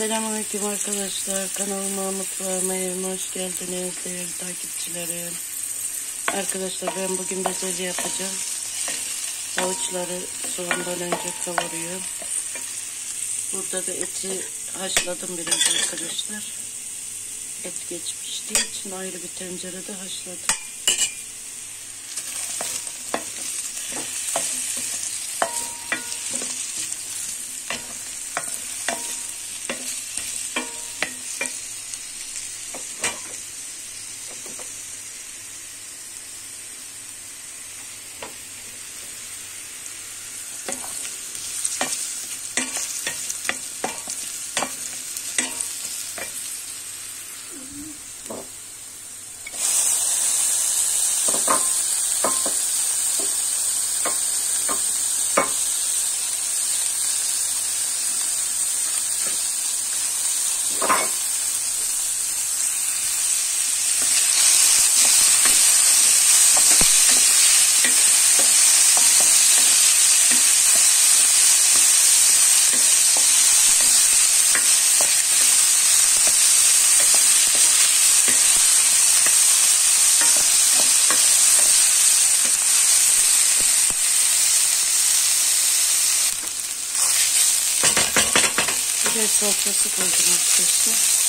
Selamünaleyküm arkadaşlar. Kanalıma mutfağıma evime hoş geldiniz değerli takipçilerim. Arkadaşlar ben bugün bezelye yapacağım. Havuçları soğandan önce kavuruyorum. Burada da eti haşladım biraz arkadaşlar. Et geçmiştiği için ayrı bir tencerede haşladım. you Biber salçası koydum arkadaşlar.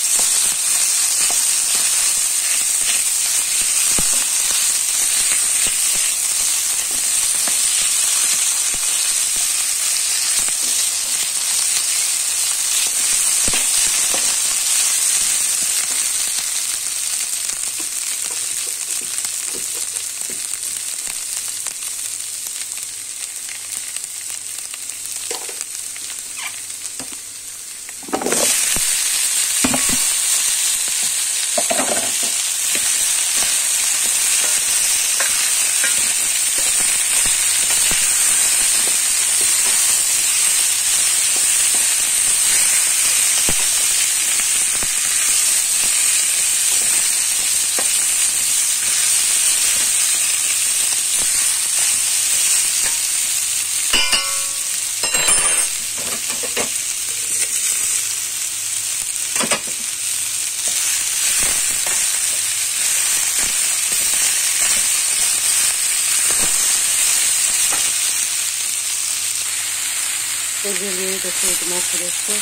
Bezelyeyi de koydum arkadaşlar.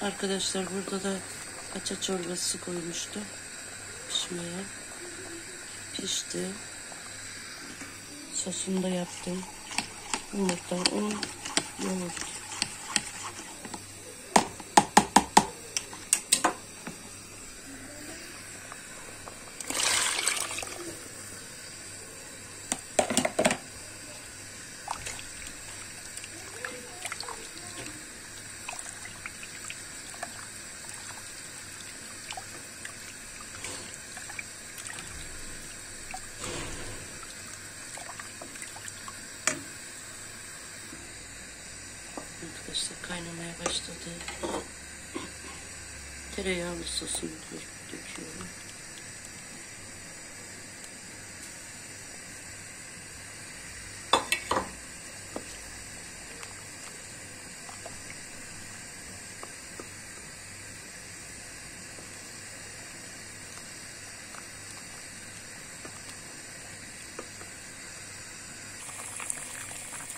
Arkadaşlar burada da kaça çorbası koymuştum. Pişmeye. Pişti. Sosunu da yaptım. Yumurta, un, yoğurt. Arkadaşlar kaynamaya başladı. Tereyağlı sosunu dök- döküyorum.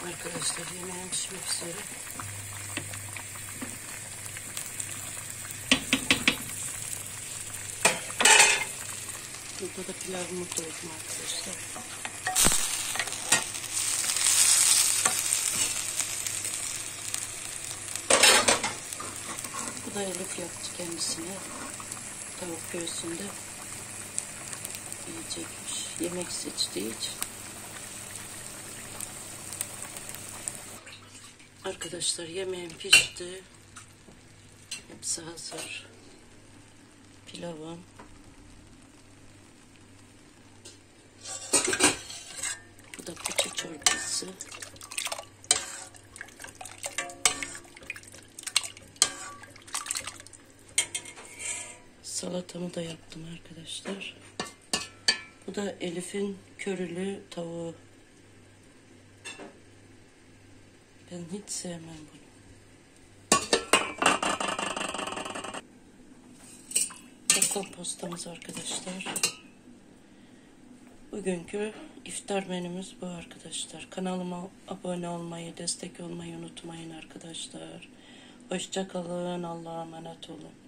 Arkadaşlar yemeğim pişmek üzere. Burada da pilavımı koydum arkadaşlar. Bu da Elif yaptı kendisine. Tavuk göğsünde yiyecekmiş. Yemek seçtiği için. Arkadaşlar yemeğim pişti. Hepsi hazır. Pilavım. Bu da paça çorbası. Salatamı da yaptım arkadaşlar. Bu da Elif'in körülü tavuğu. Ben hiç sevmem bunu. Bu kompostamız arkadaşlar. Bugünkü iftar menümüz bu arkadaşlar. Kanalıma abone olmayı, destek olmayı unutmayın arkadaşlar. Hoşça kalın. Allah'a emanet olun.